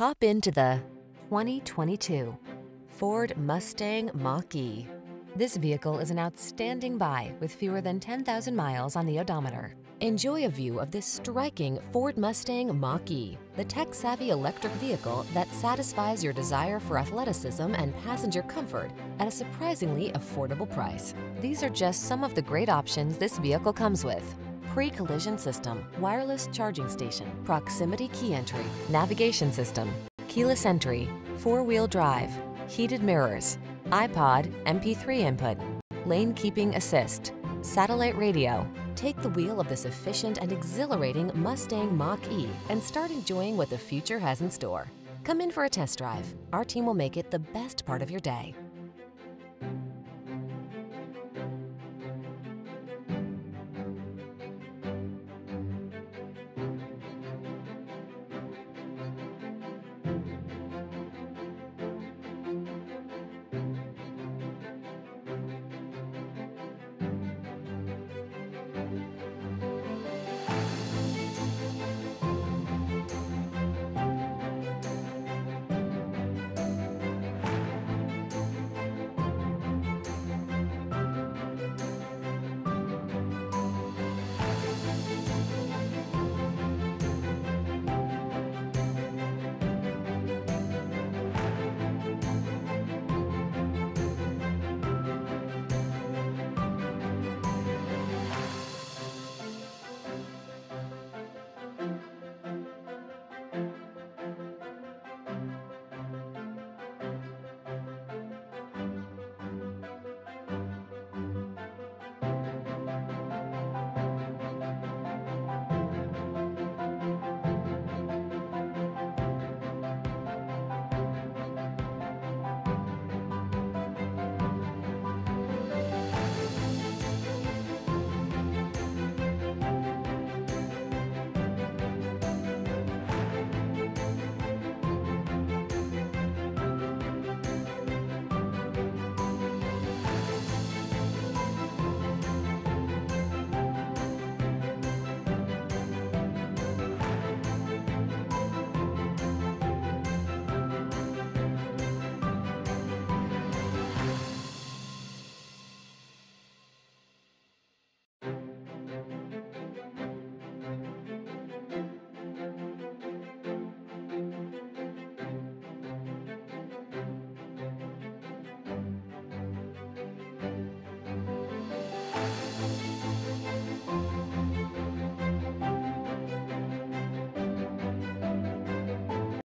Hop into the 2022 Ford Mustang Mach-E. This vehicle is an outstanding buy with fewer than 10,000 miles on the odometer. Enjoy a view of this striking Ford Mustang Mach-E, the tech-savvy electric vehicle that satisfies your desire for athleticism and passenger comfort at a surprisingly affordable price. These are just some of the great options this vehicle comes with pre-collision system, wireless charging station, proximity key entry, navigation system, keyless entry, four-wheel drive, heated mirrors, iPod, MP3 input, lane keeping assist, satellite radio. Take the wheel of this efficient and exhilarating Mustang Mach-E and start enjoying what the future has in store. Come in for a test drive. Our team will make it the best part of your day.